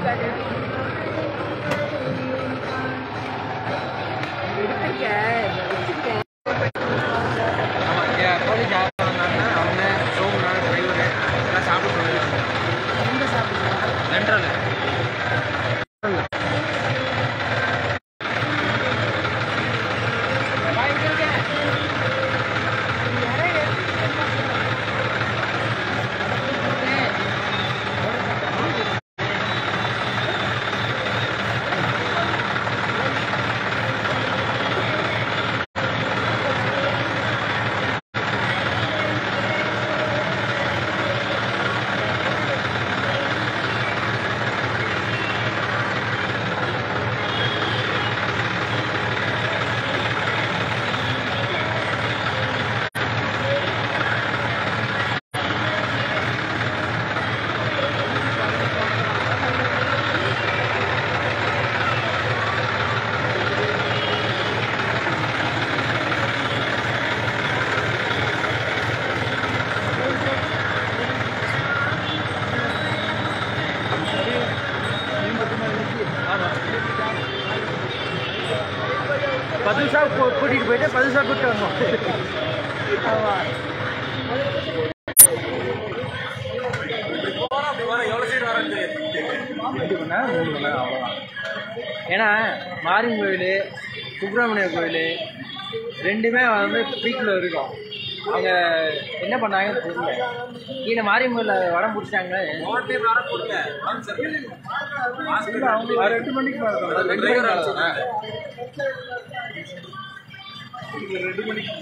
ஆமாம் பதில் ஷாப் கூட்டிகிட்டு போயிட்டு பதில் ஷாப் கூப்பிட்டு ஆமாம் ஏன்னா மாரியம்மன் கோயில் சுப்பிரமணிய கோயில் ரெண்டுமே வந்து பீக்கில் இருக்கும். அவங்க என்ன பண்ணாங்கன்னு தெரியல. கீழே மாரியம்மன் கோயிலில் வடம் பிடிச்சாங்க ரெண்டு மணிக்கு ரெண்டு மணிக்கு ரெண்டு மணிக்கு